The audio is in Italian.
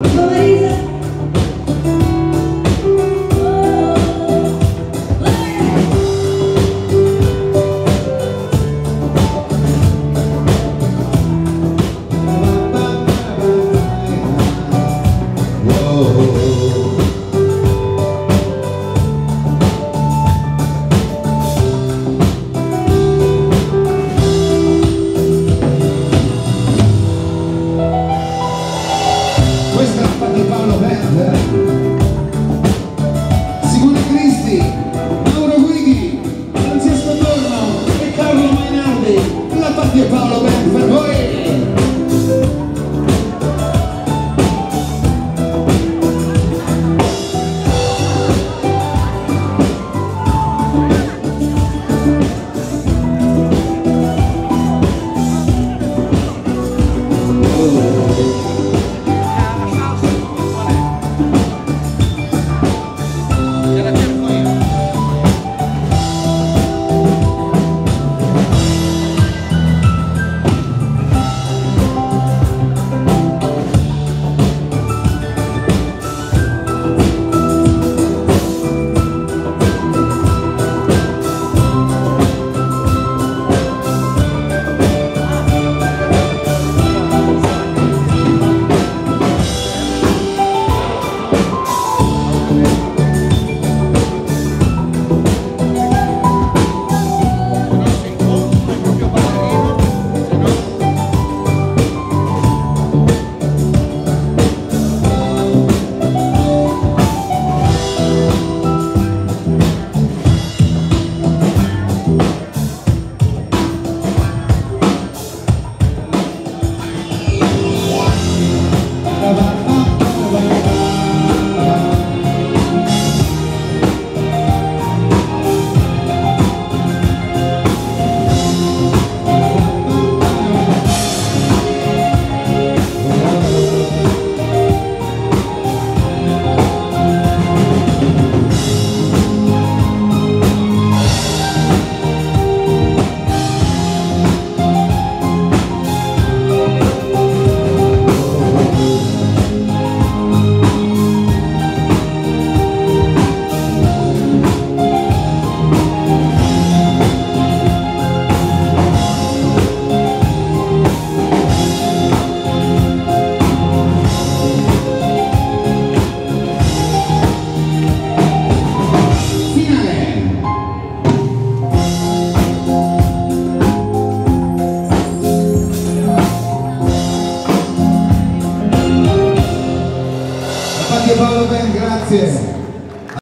Oh, Cristi Mauro Guighi Francesco Torno e Carlo Mainardi. La parte Paolo di Paolo Ben grazie